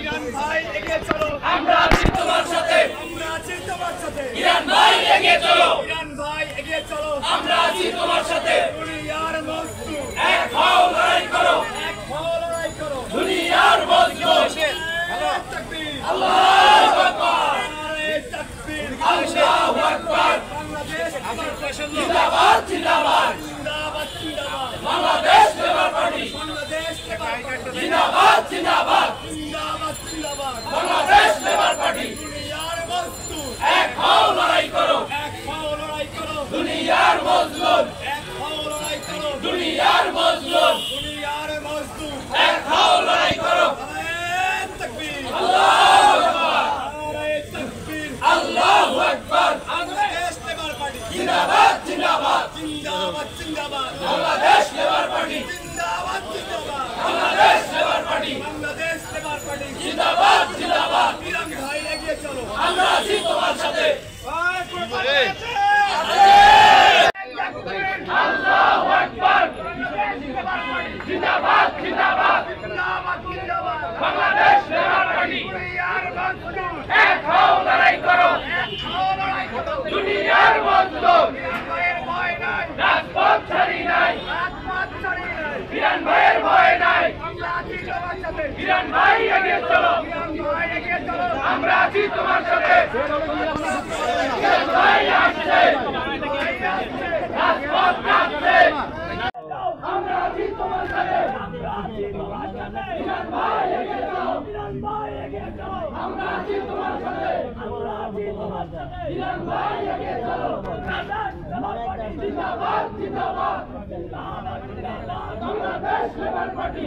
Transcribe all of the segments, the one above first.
Iran ভাই তোমার সাথে। আমরা আছি তোমার সাথে। ইরান চলো। ইরান ভাই এগিয়ে চলো। তোমার সাথে। দুনিয়ার মজদুর। এক হও লড়াই করো। এক হও লড়াই করো। দুনিয়ার মজদুর। আল্লাহু আকবার। আল্লাহু আকবার। বাংলাদেশ জিন্দাবাদ জিন্দাবাদ। জিন্দাবাদ জিন্দাবাদ। জিন্দাবাদ জিন্দাবাদ। Bangladesh labour party. জিন্দাবাদ জিন্দাবাদ। Bangladesh labour party. Bangladesh labour party. জিন্দাবাদ জিন্দাবাদ। বিরাম ভাই এগিয়ে চলো। আমরা আছি তোমার সাথে। ভাই আল্লাহু আকবার। জিন্দাবাদ জিন্দাবাদ। জিন্দাবাদ জিন্দাবাদ। Bangladesh labour party. এক হও লড়াই করো। খাও লড়াই করো। দুনিয়ার আমরা আছি তোমার সাথে। আমরা আছি তোমার সাথে। আমরা আছি তোমার সাথে। বিরান ভাই এগিয়ে চলো বাংলাদেশ লেবার পার্টি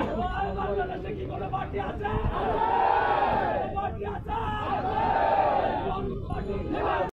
বাংলাদেশে কি কোনো পার্টি আছে?